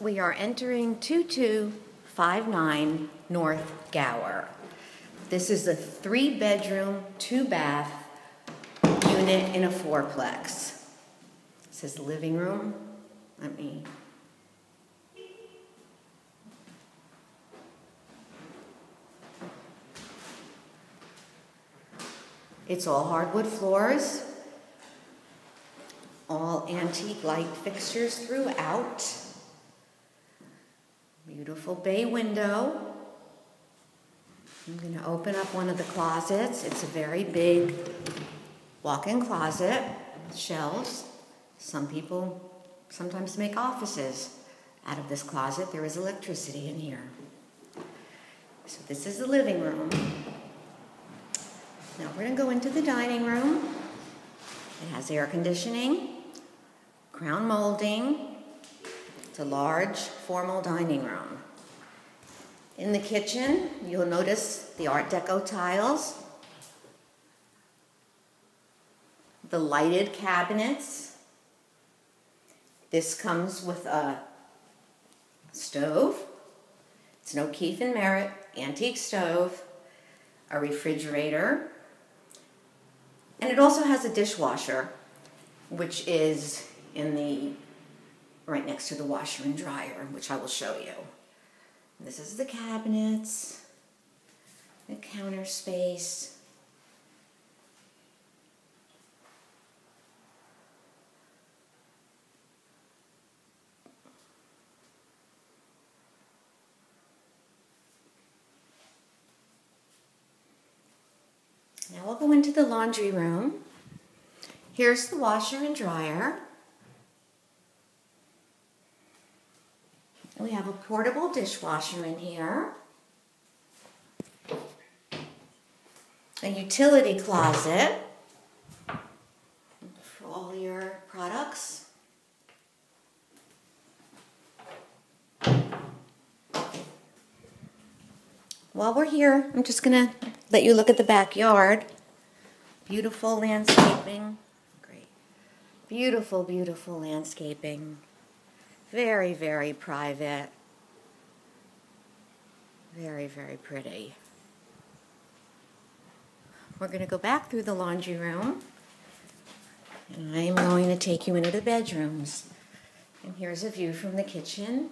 We are entering 2259 North Gower. This is a three bedroom, two bath unit in a fourplex. This is the living room. Let me. It's all hardwood floors, all antique light fixtures throughout. Beautiful bay window. I'm going to open up one of the closets. It's a very big walk in closet, shelves. Some people sometimes make offices out of this closet. There is electricity in here. So, this is the living room. Now, we're going to go into the dining room. It has air conditioning, crown molding. It's a large, formal dining room. In the kitchen, you'll notice the Art Deco tiles, the lighted cabinets. This comes with a stove. It's an O'Keefe and Merritt antique stove, a refrigerator, and it also has a dishwasher, which is in the right next to the washer and dryer, which I will show you. This is the cabinets, the counter space. Now we'll go into the laundry room. Here's the washer and dryer. We have a portable dishwasher in here. A utility closet for all your products. While we're here, I'm just going to let you look at the backyard. Beautiful landscaping. Great. Beautiful, beautiful landscaping. Very, very private. Very, very pretty. We're going to go back through the laundry room. And I'm going to take you into the bedrooms. And here's a view from the kitchen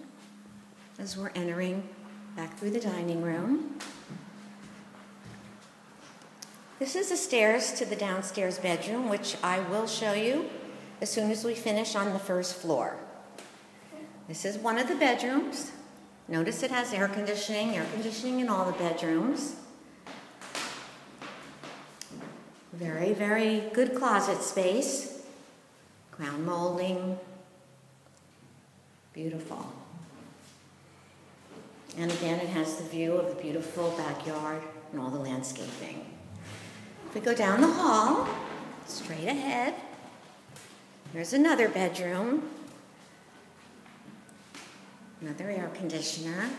as we're entering back through the dining room. This is the stairs to the downstairs bedroom, which I will show you as soon as we finish on the first floor. This is one of the bedrooms. Notice it has air conditioning, air conditioning in all the bedrooms. Very, very good closet space. Crown molding. Beautiful. And again, it has the view of the beautiful backyard and all the landscaping. If we go down the hall, straight ahead, there's another bedroom. Another air conditioner.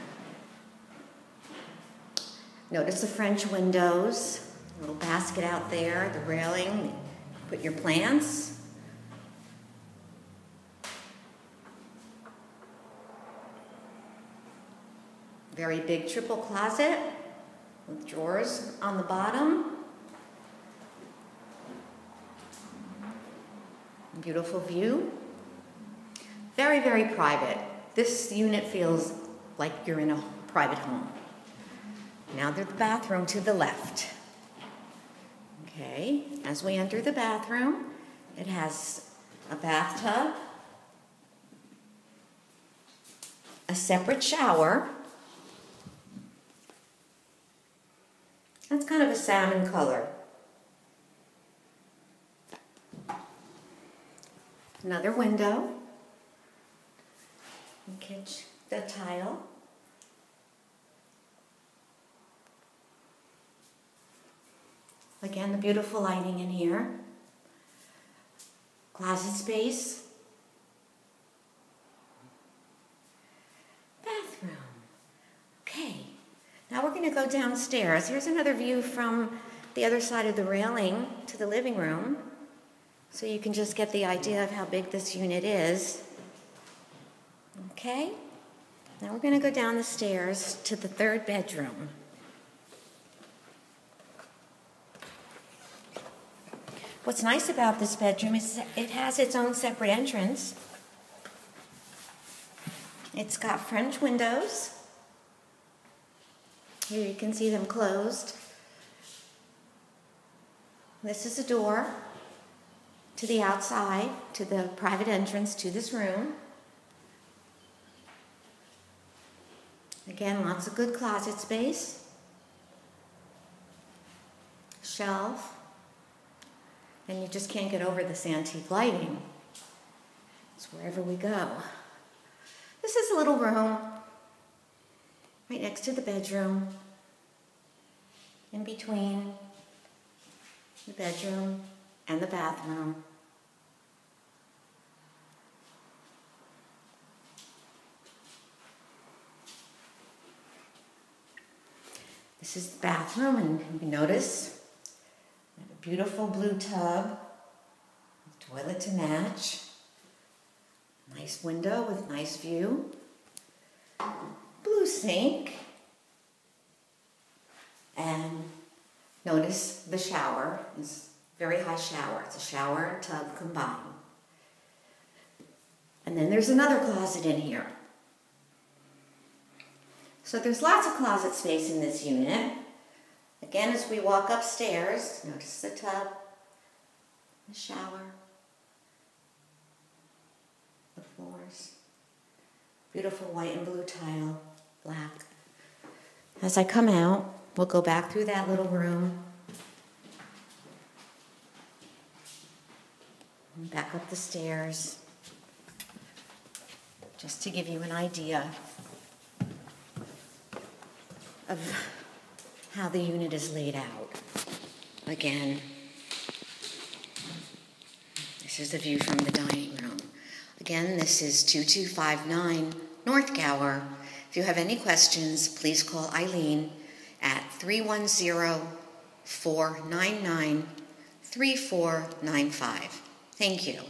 Notice the French windows, little basket out there, the railing, put your plants. Very big triple closet with drawers on the bottom. Beautiful view. Very, very private. This unit feels like you're in a private home. Now there's the bathroom to the left. Okay, as we enter the bathroom, it has a bathtub, a separate shower, That's kind of a salmon color. Another window. Catch the tile. Again, the beautiful lighting in here. Closet space. Bathroom. Okay, now we're going to go downstairs. Here's another view from the other side of the railing to the living room. So you can just get the idea of how big this unit is. Okay, Now we're going to go down the stairs to the third bedroom. What's nice about this bedroom is it has its own separate entrance. It's got French windows. Here you can see them closed. This is a door to the outside, to the private entrance to this room. Again, lots of good closet space. Shelf. And you just can't get over this antique lighting. It's wherever we go. This is a little room right next to the bedroom, in between the bedroom and the bathroom. This is the bathroom, and you notice a beautiful blue tub, toilet to match. Nice window with nice view. Blue sink. And notice the shower. is very high shower. It's a shower and tub combined. And then there's another closet in here. So there's lots of closet space in this unit. Again, as we walk upstairs, notice the tub, the shower, the floors. Beautiful white and blue tile, black. As I come out, we'll go back through that little room. Back up the stairs. Just to give you an idea of how the unit is laid out. Again, this is the view from the dining room. Again, this is 2259 North Gower. If you have any questions, please call Eileen at 310 499 3495. Thank you.